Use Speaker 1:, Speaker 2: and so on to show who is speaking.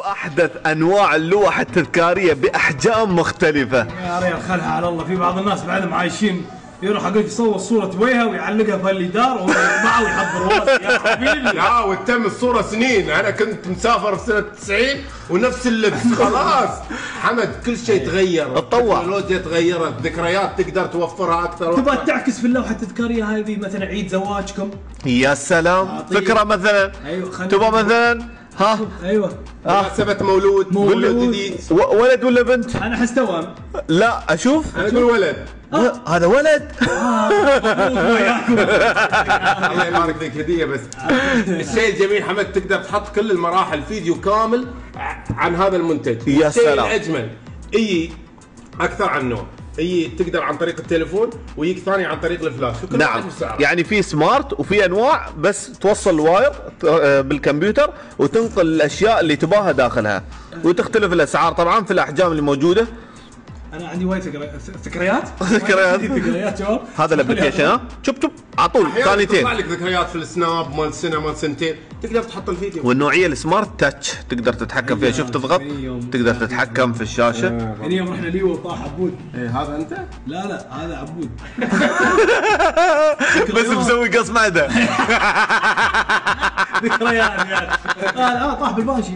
Speaker 1: أحدث أنواع اللوح التذكارية بأحجام مختلفة.
Speaker 2: يا ريال خلها على الله. في بعض الناس بعدهم عايشين يروح حقك يصور صورة وجهه ويعلقها في الجدار ويطبعها ويحضر راسه يا حبيبي.
Speaker 3: لا وتم الصورة سنين. أنا كنت مسافر سنة 90 ونفس اللبس. خلاص. حمد كل شيء تغير.
Speaker 1: اتطور.
Speaker 3: التكنولوجيا تغيرت. ذكريات تقدر توفرها أكثر
Speaker 2: تبغى. تعكس في اللوحة التذكارية هذه مثلا عيد زواجكم؟
Speaker 1: يا سلام. فكرة مثلا.
Speaker 2: أيوة،
Speaker 1: تبغى مثلا؟ ها؟
Speaker 2: أيوه.
Speaker 3: مناسبة مولود.
Speaker 2: مولود.
Speaker 3: مولود جديد.
Speaker 1: ولد ولا بنت؟
Speaker 2: أنا احس توام
Speaker 1: لا أشوف.
Speaker 3: أنا أقول ولد.
Speaker 1: و- هذا ولد.
Speaker 2: وياكم
Speaker 3: الله يبارك فيك هدية بس. الشيء الجميل حمد تقدر تحط كل المراحل فيديو كامل عن هذا المنتج.
Speaker 1: يا
Speaker 3: الشيء
Speaker 1: سلام.
Speaker 3: الأجمل. إي أكثر عن نوع. اي تقدر عن طريق التليفون ويجيك ثاني عن طريق الفلاش.
Speaker 1: نعم. يعني في smart وفي أنواع بس توصل ال wire آه، بالكمبيوتر وتنقل الأشياء اللي تباها داخلها. وتختلف الأسعار. طبعا في الأحجام اللي موجودة
Speaker 2: أنا عندي وايد ذكريات
Speaker 1: ذكريات.
Speaker 2: عندي ذكريات شباب.
Speaker 1: هذا ال application. ها شوف شوف على طول ثانيتين
Speaker 3: تطلع لك ذكريات في السناب مال سنه مال سنتين. تقدر تحط الفيديو.
Speaker 1: والنوعية ال smart touch. تقدر تتحكم فيها. شوف تضغط تقدر تتحكم في الشاشة.
Speaker 2: يعني يوم رحنا ليو وطاح عبود.
Speaker 3: إيه هذا أنت؟
Speaker 2: لا لا هذا عبود.
Speaker 1: بس مسوي قص معده.
Speaker 2: ذكريات يعني. آه، لا طاح بالبانشي.